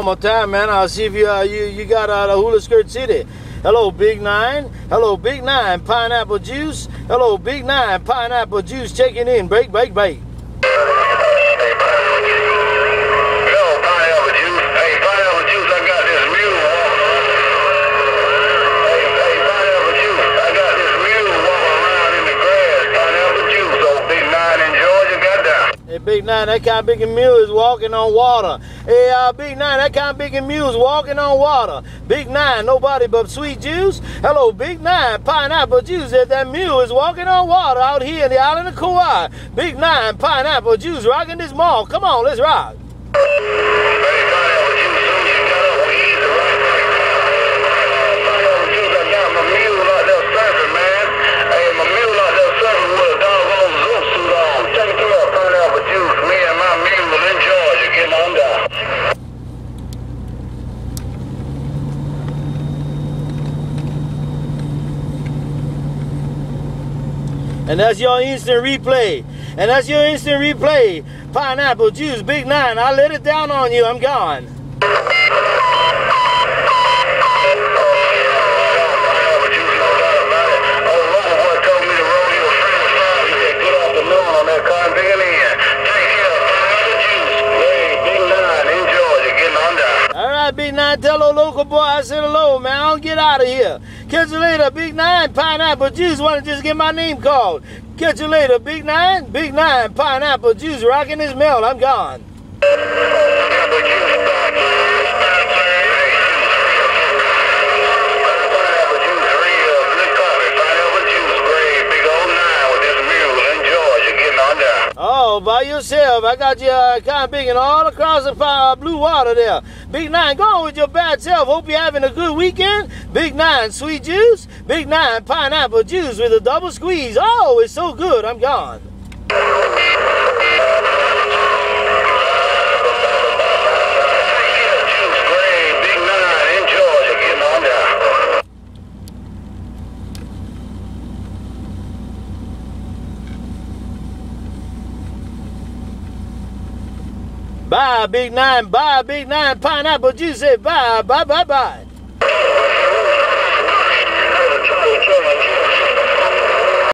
One more time, man. I'll see if you uh, you you got uh, the Hula Skirt City. Hello, Big Nine. Hello, Big Nine. Pineapple juice. Hello, Big Nine. Pineapple juice. Checking in. Break, break, break. Big Nine, that kind of big mule is walking on water. Hey, uh, Big Nine, that kind of big mule is walking on water. Big Nine, nobody but sweet juice. Hello, Big Nine, pineapple juice. That, that mule is walking on water out here in the island of Kauai. Big Nine, pineapple juice, rocking this mall. Come on, let's rock. And that's your instant replay. And that's your instant replay. Pineapple juice, big nine. I let it down on you. I'm gone. Right, Big Nine, tell old local boy I said hello, man. I don't get out of here. Catch you later, Big Nine, Pineapple Juice. Want to just get my name called. Catch you later, Big Nine, Big Nine, Pineapple Juice. Rocking this mail. I'm gone. Oh, by yourself. I got you uh, kind of bigging all across the uh, blue water there. Big Nine, go on with your bad self. Hope you're having a good weekend. Big Nine, sweet juice. Big Nine, pineapple juice with a double squeeze. Oh, it's so good. I'm gone. Bye, Big Nine. Bye, Big Nine. Pineapple juice. Bye, bye, bye, bye.